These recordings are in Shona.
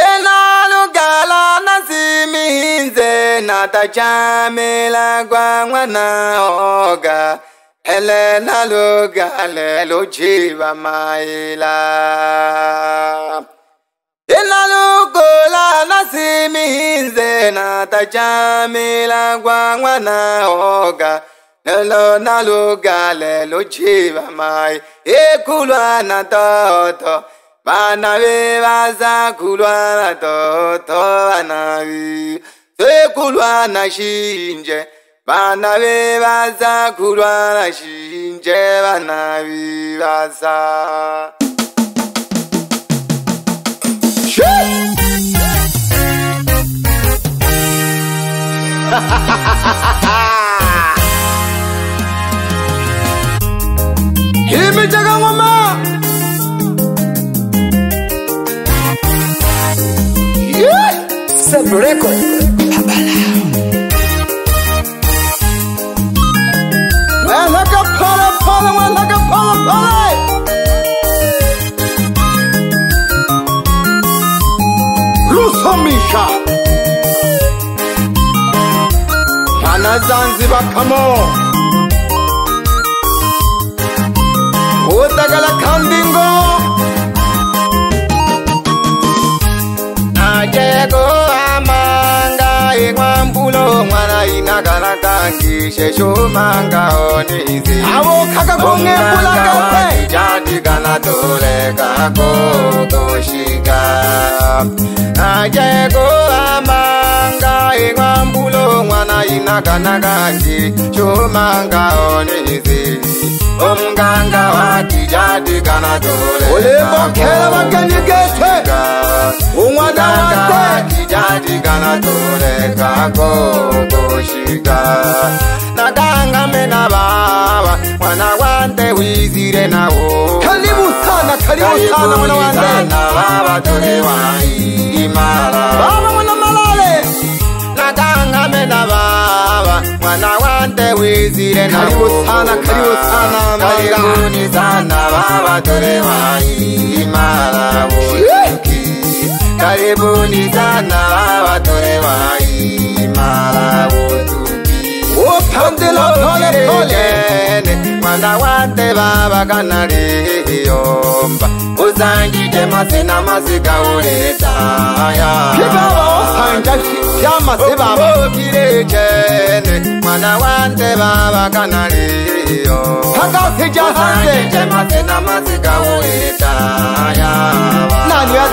enalugala nasiminze natachamela gwa mwana oga elelalugale lujiva maila enalugula nasiminze natachamela gwa mwana oga nalo nalugale lujiva mai ekulwa na toto vana vevazakulwana toto vana vi vekulwana shinje vana vevazakulwana shinje vana vi vaza hi mi takan'wamana Bro Record. zanziba kamo utakala khandingo nayeko ina kana tangi shesho manga oni zi awo kaka konge pula kape jadi kana tole kako toshika aje go amanga ingwa mbulo mwana ina kana kangi shesho manga oni zi omganga wani njhani kana tolebokhela vakenyiketwe un'wana njhani kana toleka kokoxika nakanga mena vava n'wana wa nte wizire na wo khalivusana khalivusana n'wana wa nte vava tolewa imala vava n'wana malale na baba mwana wande wizire na kutana kariwo sana mbaga ni sana baba dore wai mara wuki Karibuni sana baba dore wai mara wuki Pandelo polele polele Mwana wate baba kanali yomba Uzangite masina masika uletaya Kibaba osanjashi Kiyama sebaba Okire oh, oh. chene Mwana wate baba kanali yomba Haka sija sande Uzangite masina masika uletaya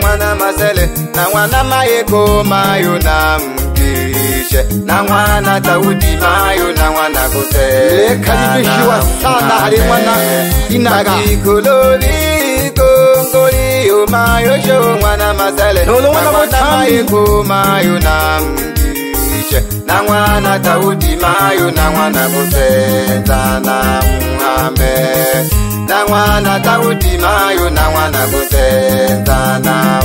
mwana masele na mwana mayeko mayo na mgishe na mwana daudi mayo na mwana kotelekalibishiwasanahalimwanainagaikololigongoliyo eh, mayo sho mwana masele mwana mayeko mayo na mgishe na mwana daudi mayo na mwana kotenda na muhamed na nwana tawudimayo na nwana kusenza na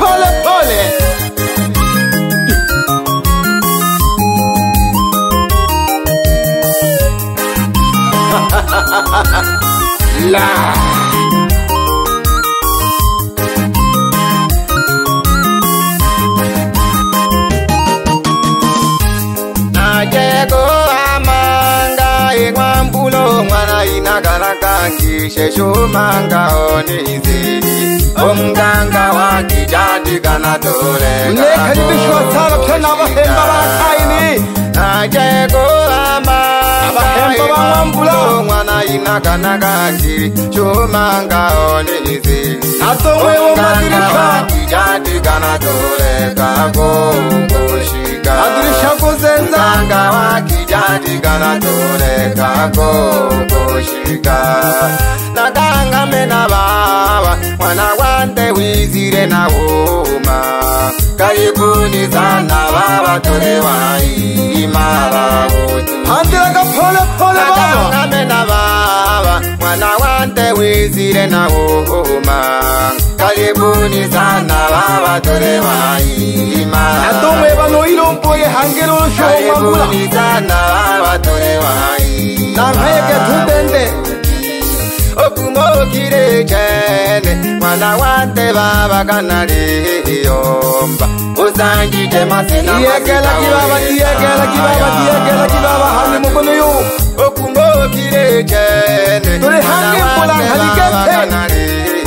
pole pole la ngishesumangaonizi umganga wakijadikanatule ajekuambaomwana inakanakaki cumangaonizi wakijadikanatule kakukushikaanga wakijadikanatule tikana toleka kokoshika natangame na vava mwana wande wizire na wuma kayikunizana vava tole waimara vutuangame na vava mwana wande wizire na wuma kayikunizana vava tole waimara vutu vhangeri vosvomaulanamheke tubende okumokire cene mwana wate vava kana liyomba uzanjitemaiekelakivavaiekelakivavaiekelakivava ah. hani mokonoyo okumokire cene tuli hange mulanhalikete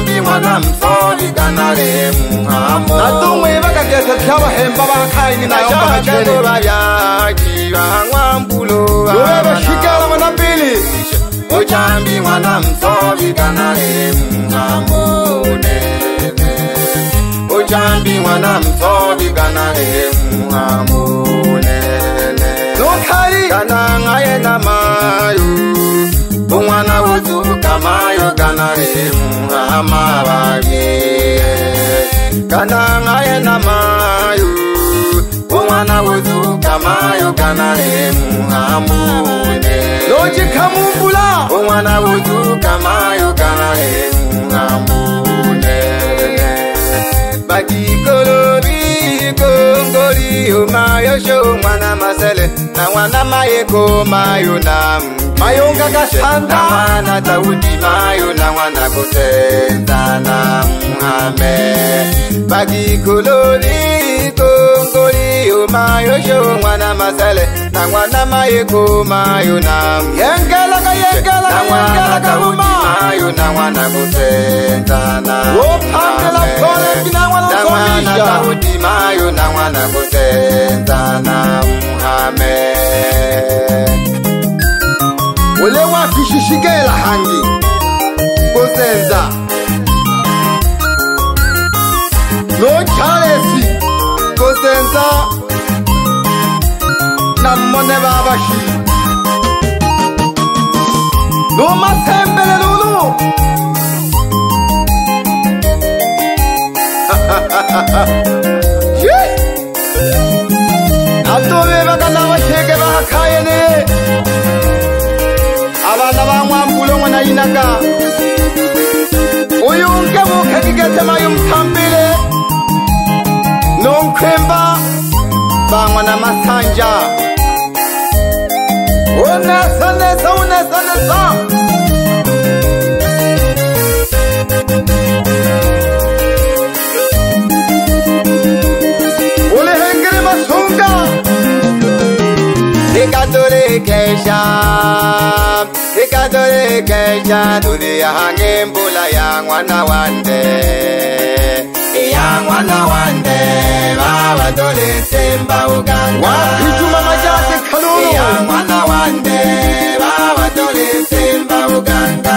mulambi mwana msoni kanale muhamo natumwe vakageza tyavahemba vakaini nayaaaaakivamwambulo vevashikela mwanapili uchambi mwana msoni kanale muhamo uchambi mwana msoni kanale muhamo nokhali kananga yena mayo umwana wuzuka mayo ganare muhamabage kanangaye na mayo umwana wuzuka mayo ganare muhamune lojikamumbula umwana wuzuka mayo ganare muhamune bagik ikongoliyo mayosho mwana masele na mwana mayeko mayo na mayongakasangamana daudi mayo na mwana kosenza na muhame bakikololi ikongoli ma yo yo mwana masale na mwana ma yeko ma yo na yengala ka yengala ka yengala ka ma yo na mwana kutenda na wo pangela kole kina mwana kutenda na mwana ka uti ma yo na mwana kutenda na muhame wole wa kishishikela hangi kutenda no charlesi senza nammone babashi nomasembelelulu atove vakanavaseke vakhayene avana vamwambulo mwanayinaka uyunke vukhekikete mayumthambile Nunkwimba bangwa na masanja Unasa nesa unasa nesa Ulihengiri masunga Sikaturi kesha Sikaturi kesha Dunia hangi mbula ya mwana wande ya mwana wa ndeba badolese mba ugandaya mwana wa ndeba badolese mba uganda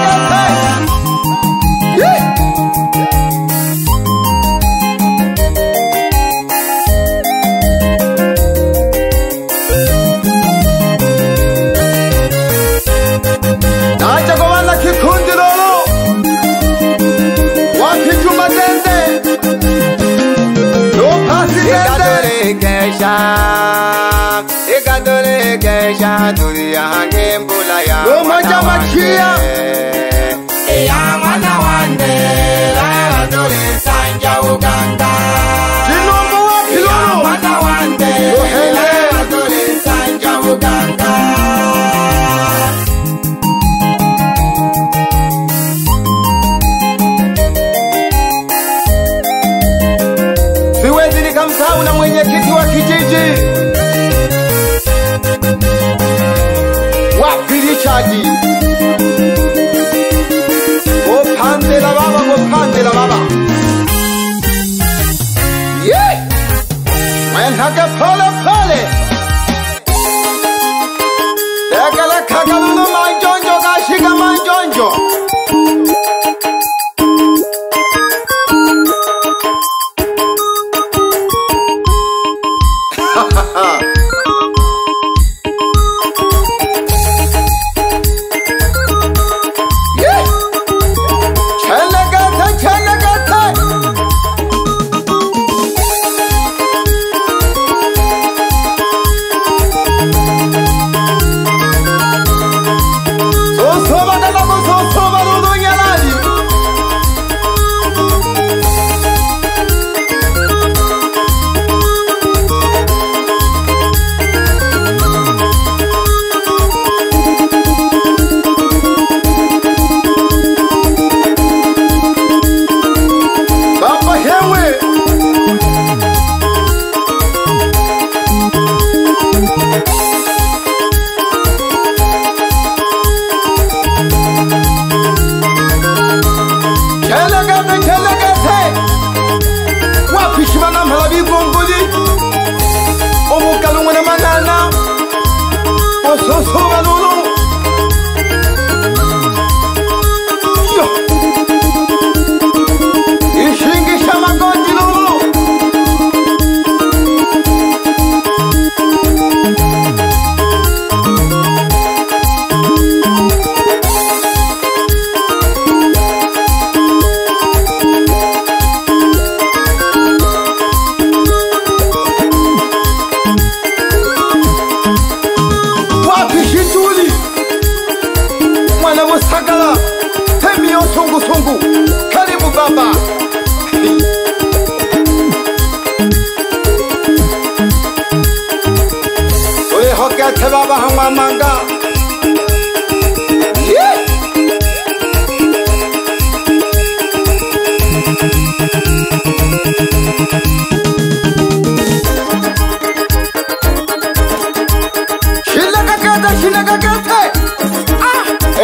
ya ikatole ekeja tori aha nke mbula ya mwana nwanne ya mwana nwanne lara tori sanja uganda. Mwana nwanne lara tori sanja uganda. 嗯。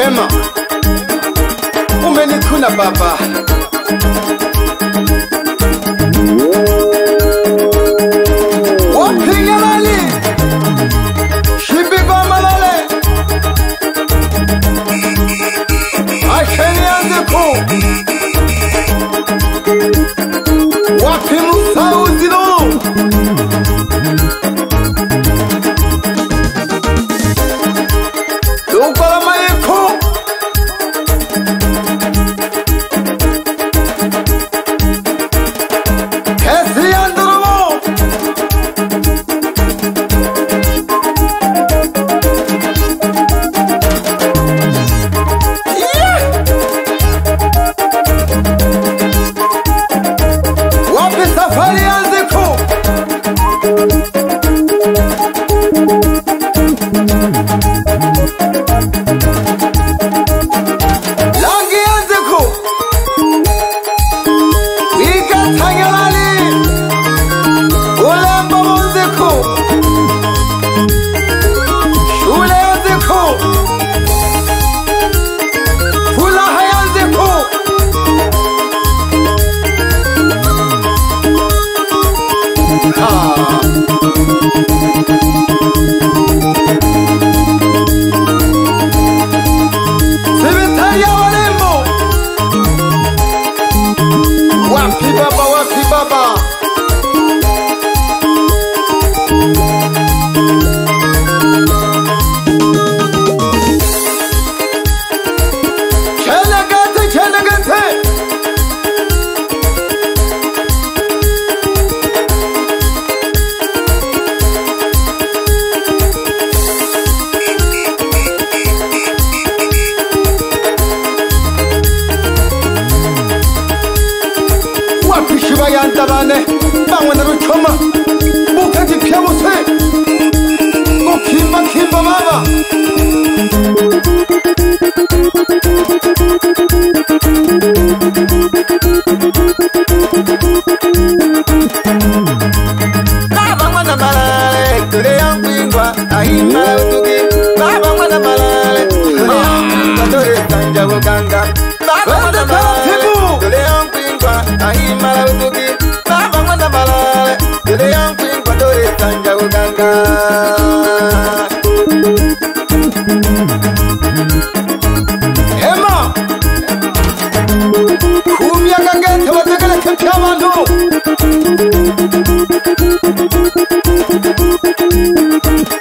Ema, umenikuna baba.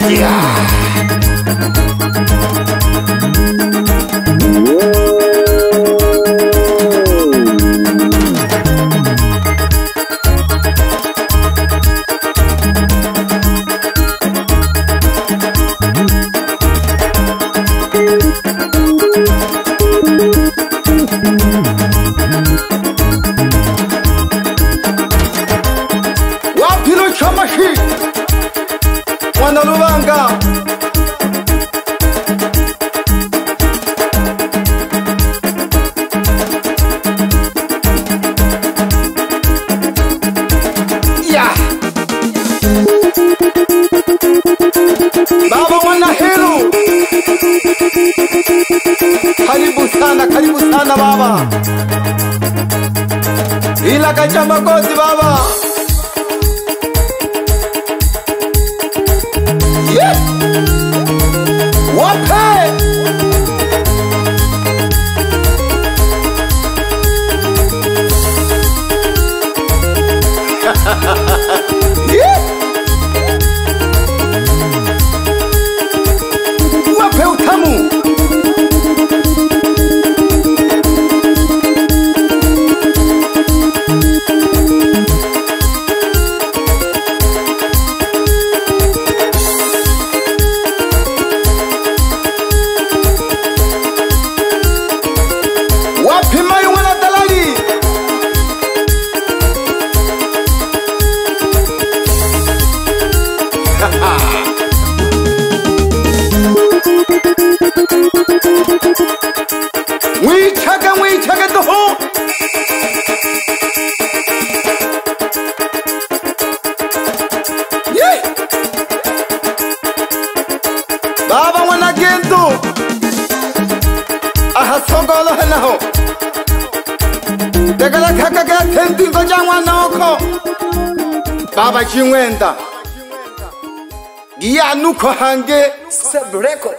Yeah. chaka cha makozi baba takalakhakaka khentimbo tsa ngwanokho baba tsingwenda ngiyanukho hange sebrekod